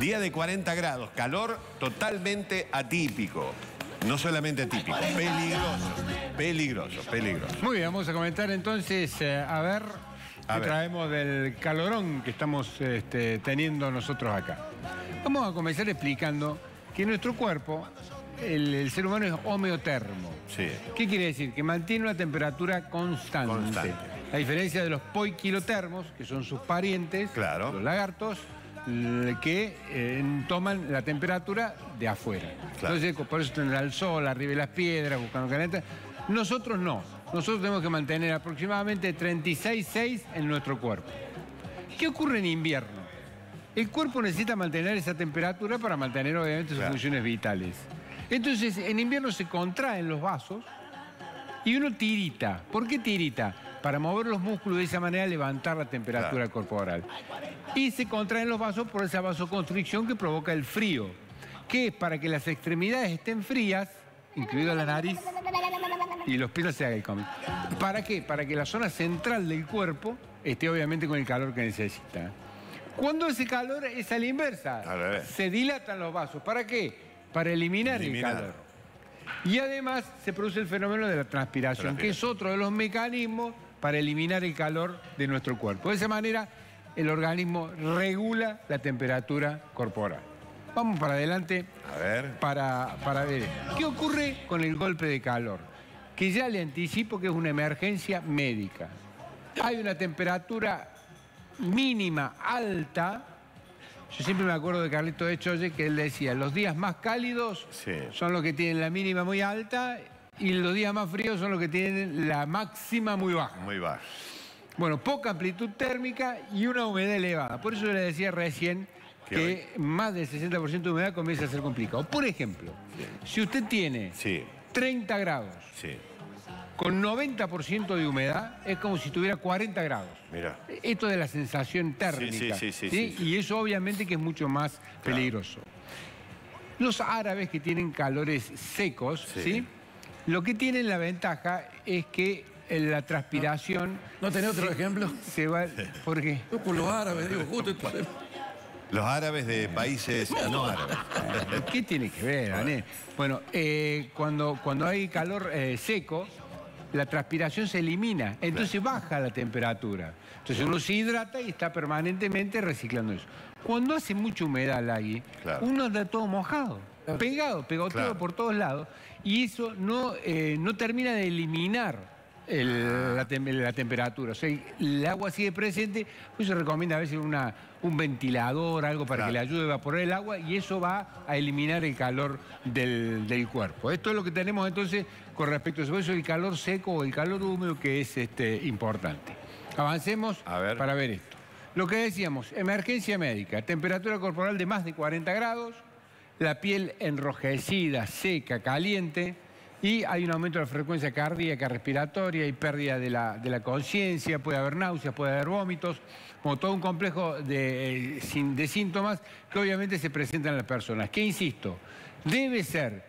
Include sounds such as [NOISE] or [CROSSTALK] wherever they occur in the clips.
Día de 40 grados, calor totalmente atípico. No solamente atípico, peligroso, peligroso, peligroso. Muy bien, vamos a comentar entonces, eh, a ver, qué traemos del calorón que estamos este, teniendo nosotros acá. Vamos a comenzar explicando que nuestro cuerpo, el, ser humano es homeotermo. Sí. ¿Qué quiere decir? Que mantiene una temperatura constante. Constante. A diferencia de los poikilotermos, que son sus parientes, Claro. los lagartos, que eh, toman la temperatura de afuera. Claro. Entonces, por eso están al sol, arriba de las piedras, buscando caleta. Nosotros no. Nosotros tenemos que mantener aproximadamente 36,6 en nuestro cuerpo. ¿Qué ocurre en invierno? El cuerpo necesita mantener esa temperatura para mantener obviamente sus Claro. funciones vitales. Entonces, en invierno se contraen los vasos y uno tirita. ¿Por qué tirita? Para mover los músculos y de esa manera levantar la temperatura Claro. corporal. Y se contraen los vasos por esa vasoconstricción que provoca el frío, que es para que las extremidades estén frías, incluida la nariz y los pies se haga el cómic. ¿Para qué? Para que la zona central del cuerpo esté obviamente con el calor que necesita. Cuando ese calor es a la inversa, se dilatan los vasos. ¿Para qué? Para eliminar, Eliminar. el calor. Y además se produce el fenómeno de la transpiración, que es otro de los mecanismos para eliminar el calor de nuestro cuerpo. De esa manera, el organismo regula la temperatura corporal. Vamos para adelante A ver. para, para ver. ¿Qué ocurre con el golpe de calor? Que ya le anticipo que es una emergencia médica. Hay una temperatura mínima alta. Yo siempre me acuerdo de Carlito de Cholle que él decía, los días más cálidos Sí. son los que tienen la mínima muy alta y los días más fríos son los que tienen la máxima muy baja. Muy bajo. Bueno, poca amplitud térmica y una humedad elevada. Por eso yo le decía recién Que más del 60% de humedad comienza a ser complicado. Por ejemplo, si usted tiene Sí, 30 grados sí. con 90% de humedad, es como si tuviera 40 grados. Mira. Esto de la sensación térmica. sí, sí, sí. Y eso obviamente que es mucho más peligroso. Los árabes que tienen calores secos, Sí. Lo que tienen la ventaja es que eh, la transpiración... ¿No tenés otro se- ejemplo? Se va... ¿Por qué? Yo por los árabes, digo, justo esto. Los árabes de países no árabes. [LAUGHS] ¿Qué tiene que ver, Daniel? Bueno, eh, cuando, cuando hay calor eh, seco, la transpiración se elimina, entonces baja la temperatura. Entonces uno se hidrata y está permanentemente reciclando eso. Cuando hace mucha humedad, Lagui, Claro. uno anda todo mojado, pegado, pegoteado Claro. por todos lados, y eso no, eh, no termina de eliminar el- la, tem- la temperatura. O sea, el agua sigue presente, pues se recomienda a veces una, un ventilador, algo para Claro. que le ayude a evaporar el agua y eso va a eliminar el calor del, del cuerpo. Esto es lo que tenemos entonces con respecto a eso. El calor seco o el calor húmedo que es este, importante. Avancemos A ver. para ver esto. Lo que decíamos, emergencia médica, temperatura corporal de más de 40 grados, la piel enrojecida, seca, caliente, y hay un aumento de la frecuencia cardíaca, respiratoria y pérdida de la, de la conciencia, puede haber náuseas, puede haber vómitos, como todo un complejo de, eh, de síntomas que obviamente se presentan en las personas. Que insisto, debe ser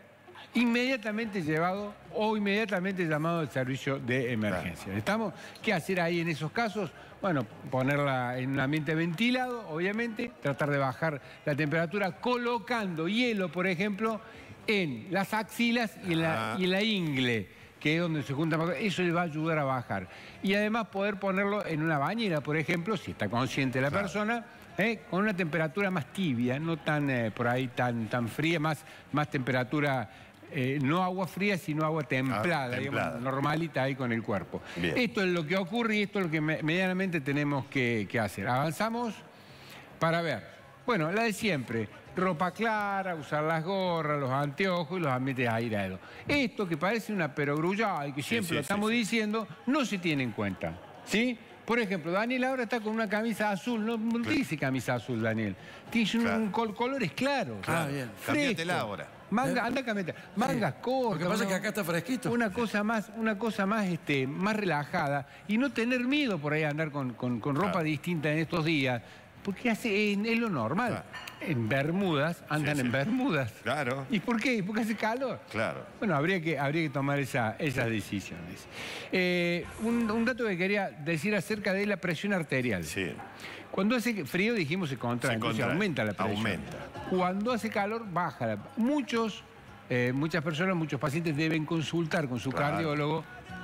inmediatamente llevado o inmediatamente llamado al servicio de emergencia. ¿Estamos? ¿Qué hacer ahí en esos casos? Bueno, ponerla en un ambiente ventilado, obviamente, tratar de bajar la temperatura colocando hielo, por ejemplo, en las axilas y en la, Ah. y en la ingle, que es donde se junta más. Eso le va a ayudar a bajar. Y además poder ponerlo en una bañera, por ejemplo, si está consciente la Claro. persona, ¿eh? con una temperatura más tibia, no tan eh, por ahí tan, tan fría, más, más temperatura, eh, no agua fría, sino agua templada, Ah, digamos, normalita ahí con el cuerpo. Bien. Esto es lo que ocurre y esto es lo que me- medianamente tenemos que, que hacer. Avanzamos para ver. Bueno, la de siempre. Ropa clara, usar las gorras, los anteojos y los ambientes aireados. Esto que parece una perogrullada y que siempre sí, lo estamos sí. diciendo, no se tiene en cuenta. ¿Sí? Por ejemplo, Daniel ahora está con una camisa azul. No, no dice camisa azul, Daniel. Tiene un, Claro. col- colores claros. Ah, bien. Fresco. ahora. Manga, anda cambiate. Mangas cortas. Lo que pasa es que una- acá está fresquito. Una cosa más, una cosa más, este, más relajada y no tener miedo por ahí a andar con, con- con ropa Claro. distinta en estos días. Porque hace, es, es lo normal. Claro. En Bermudas, andan Sí, sí. en Bermudas. Claro. ¿Y por qué? Porque hace calor. Claro. Bueno, habría que, habría que tomar esa- esas decisiones. Eh, un, un dato que quería decir acerca de la presión arterial. Sí. Cuando hace frío, dijimos, se contrae, Se contrae, aumenta la presión. aumenta. Cuando hace calor, baja. la- Muchos, eh, muchas personas, muchos pacientes deben consultar con su Claro. cardiólogo.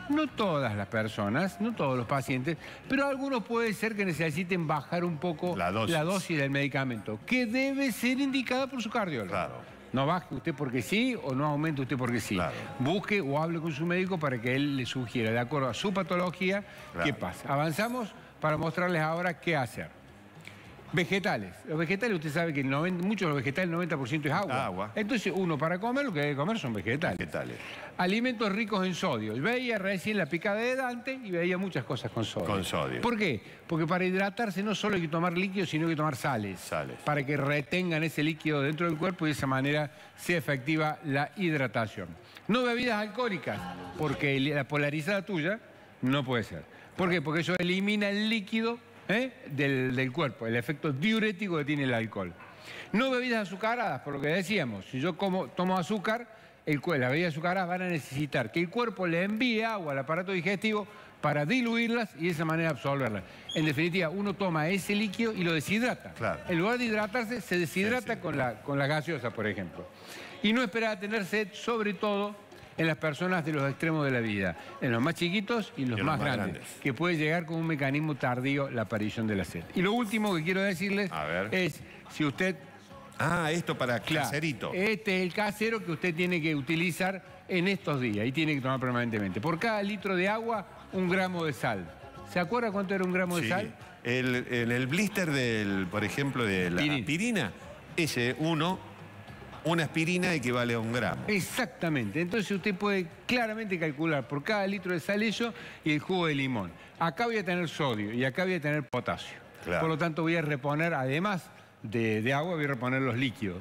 No todas las personas, no todos los pacientes, pero algunos puede ser que necesiten bajar un poco La dosis. del medicamento, que debe ser indicada por su cardiólogo. Claro. No baje usted porque sí o no aumente usted porque sí. Claro. Busque o hable con su médico para que él le sugiera, de acuerdo a su patología, Claro. qué pasa. Avanzamos para mostrarles ahora qué hacer. Vegetales. Los vegetales, usted sabe que el 90 muchos de los vegetales, el 90% es agua. Agua. Entonces, uno para comer, lo que debe comer son vegetales. Vegetales. Alimentos ricos en sodio. Veía recién la picada de Dante y veía muchas cosas con sodio. Con sodio. ¿Por qué? Porque para hidratarse no solo hay que tomar líquidos, sino hay que tomar sales. Sales. Para que retengan ese líquido dentro del cuerpo y de esa manera sea efectiva la hidratación. No bebidas alcohólicas, porque la polarizada tuya no puede ser. ¿Por qué? Porque eso elimina el líquido ¿eh? del, del cuerpo, el efecto diurético que tiene el alcohol. No bebidas azucaradas, por lo que decíamos. Si yo como, tomo azúcar, el, las bebidas azucaradas van a necesitar que el cuerpo le envíe agua al aparato digestivo para diluirlas y de esa manera absorberlas. En definitiva, uno toma ese líquido y lo deshidrata. Claro. En lugar de hidratarse, se deshidrata Sí, sí. Con, la, con la gaseosa, por ejemplo. Y no esperar a tener sed, sobre todo en las personas de los extremos de la vida, en los más chiquitos y los, Y en los más, grandes, grandes. que puede llegar con un mecanismo tardío la aparición de la sed. Y lo último que quiero decirles es, si usted Ah, esto para Claro, caserito. Este es el casero que usted tiene que utilizar en estos días y tiene que tomar permanentemente. Por cada litro de agua, un gramo de sal. ¿Se acuerda cuánto era un gramo de sal? El, en el blister del, por ejemplo, de la aspirina, ese uno, una aspirina equivale a un gramo. Exactamente. Entonces usted puede claramente calcular por cada litro de sal eso y el jugo de limón. Acá voy a tener sodio y acá voy a tener potasio. Claro. Por lo tanto voy a reponer, además de, de agua, voy a reponer los líquidos.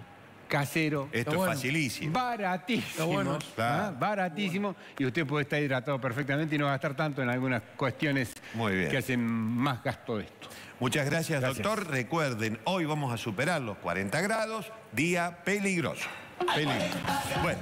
Casero. Esto es bueno. facilísimo. Baratísimo. Está bueno. Claro. ¿ah? Baratísimo. Y usted puede estar hidratado perfectamente y no gastar tanto en algunas cuestiones Muy bien. que hacen más gasto de esto. Muchas gracias, Gracias. doctor. Recuerden, hoy vamos a superar los 40 grados, día peligroso. Peligroso. Bueno.